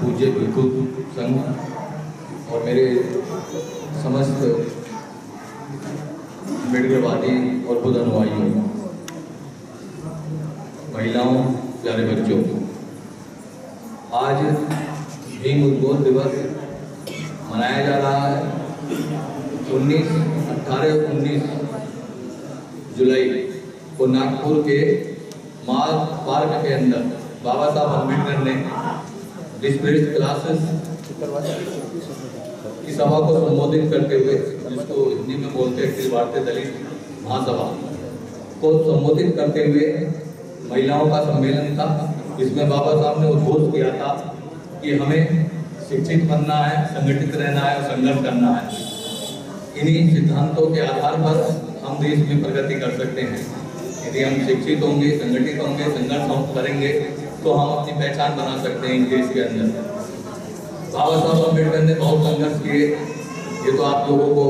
पूज्य भिक्षु संघ और मेरे समस्त अम्बेडकरवादी और बुद्ध अनुयायियों महिलाओं, प्यारे बच्चों, आज भीम उद्बोध दिवस मनाया जा रहा है। उन्नीस अट्ठारह उन्नीस जुलाई को नागपुर के माल पार्क के अंदर बाबा साहब अंबेडकर ने डिस्प्लेस्ड क्लासेस की सभा को संबोधित करते हुए, जिसको हिंदी में बोलते हैं भारतीय दलित महासभा, को संबोधित करते हुए महिलाओं का सम्मेलन था इसमें बाबा साहब ने उद्घोष किया था कि हमें शिक्षित बनना है, संगठित रहना है और संघर्ष करना है। इन्हीं सिद्धांतों के आधार पर हम देश में प्रगति कर सकते हैं। यदि हम शिक्षित होंगे, संगठित होंगे, संघर्ष करेंगे तो हम अपनी पहचान बना सकते हैं देश के अंदर। बाबा साहब अंबेडकर ने बहुत संघर्ष किए। ये तो आप लोगों को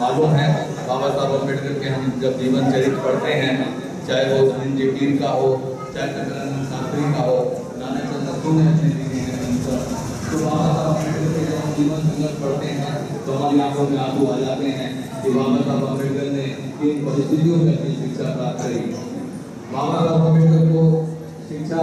मालूम है, बाबा साहब अंबेडकर के हम जब जीवन चरित्र पढ़ते हैं, चाहे वो धनंजय पीर का हो, चाहे सत्यानंद शास्त्री का हो, नाना चंद्र हैं तो बाबा साहब अंबेडकर के जब हम जीवन संघर्ष पढ़ते हैं तो हमारी आँखों में आँसू आ जाते हैं कि बाबा साहब अंबेडकर ने किन परिस्थितियों में अपनी शिक्षा प्राप्त करी। बाबा साहब अंबेडकर को शिक्षा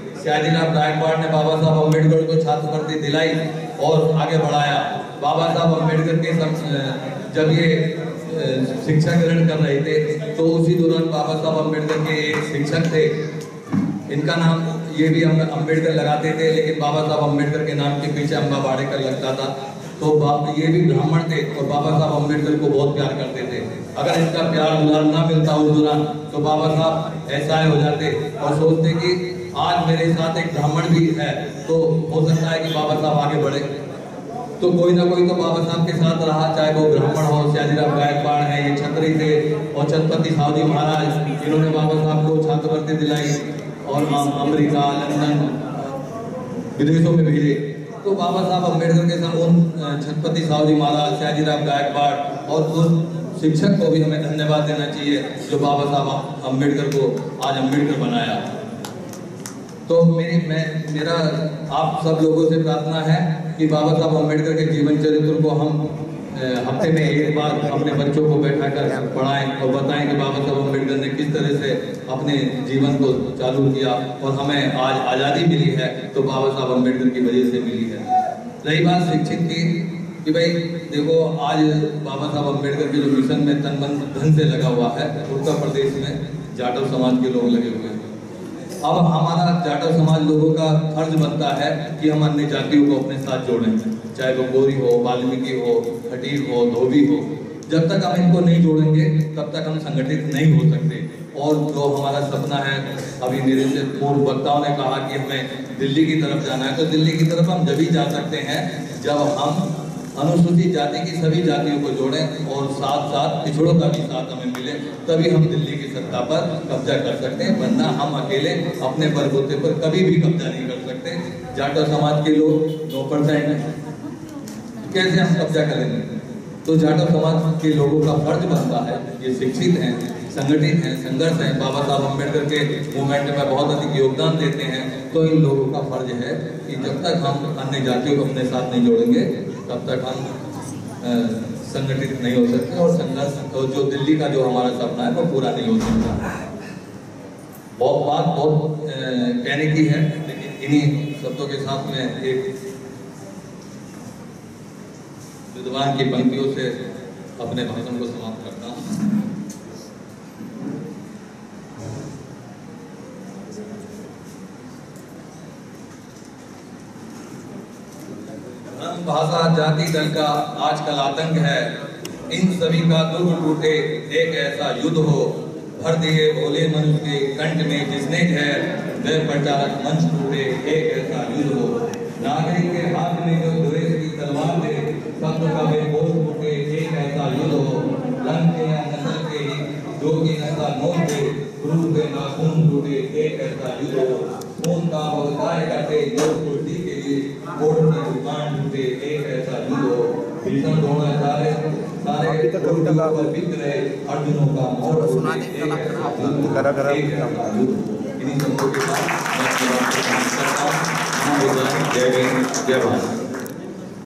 सयाजीराव गायकवाड़ ने बाबा साहब अंबेडकर को छात्रवृत्ति दिलाई और आगे बढ़ाया। बाबा साहब अंबेडकर के जब ये शिक्षा ग्रहण कर रहे थे तो उसी दौरान बाबा साहब अंबेडकर के एक शिक्षक थे। इनका नाम, ये भी हम अंबेडकर लगाते थे, लेकिन बाबा साहब अंबेडकर के नाम के पीछे अम्बा बाड़ेकर लगता था। तो ये भी ब्राह्मण थे और बाबा साहब अंबेडकर को बहुत प्यार करते थे। अगर इनका प्यार दुलार ना मिलता उस दौरान तो बाबा साहब ऐसा हो जाते और सोचते कि आज मेरे साथ एक ब्राह्मण भी है तो हो सकता है कि बाबा साहब आगे बढ़े। तो कोई ना कोई तो बाबा साहब के साथ रहा, चाहे वो ब्राह्मण हो सयाजीराव गायकवाड़ है, ये छत्री थे, और छत्रपति साहू महाराज इन्होंने बाबा साहब को छात्रवृत्ति दिलाई, और अमेरिका लंदन विदेशों में भेजे। तो बाबा साहब अंबेडकर के साथ उन छत्रपति साहू जी महाराज सयाजीराव गायकवाड़, और उन शिक्षक को भी हमें धन्यवाद देना चाहिए, जो बाबा साहब अंबेडकर को आज अंबेडकर बनाया। तो मेरी, मैं, मेरा, आप सब लोगों से प्रार्थना है कि बाबा साहब अंबेडकर के जीवन चरित्र को हम हफ़्ते में एक बार अपने बच्चों को बैठा कर पढ़ाएँ और बताएँ कि बाबा साहब अंबेडकर ने किस तरह से अपने जीवन को चालू किया और हमें आज आज़ादी मिली है तो बाबा साहब अंबेडकर की वजह से मिली है। रही बात शिक्षित की, कि भाई, देखो, आज बाबा साहब अंबेडकर के जो मिशन में तन मन, धन से लगा हुआ है, उत्तर प्रदेश में जाटव समाज के लोग लगे हुए हैं। अब हमारा जाटव समाज लोगों का फ़र्ज़ बनता है कि हम अन्य जातियों को अपने साथ जोड़ें, चाहे वो गोरी हो, वाल्मीकि हो, खटीर हो, धोबी हो। जब तक हम इनको नहीं जोड़ेंगे, तब तक हम संगठित नहीं हो सकते। और जो हमारा सपना है, अभी मेरे से पूर्व वक्ताओं ने कहा कि हमें दिल्ली की तरफ़ जाना है तो दिल्ली की तरफ़ हम जब ही जा सकते हैं, जब हम अनुसूचित जाति की सभी जातियों को जोड़ें और साथ साथ पिछड़ों का भी साथ हमें मिले, तभी हम दिल्ली की सत्ता पर कब्जा कर सकते हैं, वरना हम अकेले अपने बलबूते पर कभी भी कब्जा नहीं कर सकते। जाटव समाज के लोग नौ परसेंट कैसे हम कब्जा करेंगे? तो जाटव समाज के लोगों का फ़र्ज़ बनता है, ये शिक्षित हैं, संगठित हैं, संघर्ष हैं। बाबा साहब अंबेडकर के मूवमेंट में बहुत अधिक योगदान देते हैं। तो इन लोगों का फ़र्ज़ है कि जब तक हम अन्य जातियों को अपने साथ नहीं जोड़ेंगे तब तक हम संगठित नहीं हो सकते और संघर्ष तो जो दिल्ली का जो हमारा सपना है वो पूरा नहीं हो सकता। बहुत बात बहुत कहने की है, लेकिन इन्हीं शब्दों के साथ में एक विद्वान की पंक्तियों से अपने भाषण को समाप्त करता हूँ। भाषा, जाति दल का आजकल आतंक है। इन सभी का दुर्ग टूटे, एक ऐसा युद्ध हो, भर दिए भोले मनुष्य के कंठ में जिसने है, वह प्रचारक मंच टूटे, एक ऐसा युद्ध हो। नागरिक के हाथ में जो द्वेष की तलवार दे शब्द का वे बोल टूटे, एक ऐसा युद्ध हो। रंग के या नस्ल के जो कि नस्ल मौत के गुरु के नाखून टूटे, एक ऐसा युद्ध हो। खून का व्यवसाय करते जो लिए कोर्ट की दुकान टूटे एक ऐसा युद्ध भीषण द्रोणाचार्य सारे कुरुओं पर बीत रहे अर्जुनों का मौत सुना करा, करा। इन्हीं शब्दों के साथ मैं जय हिंद जय भारत।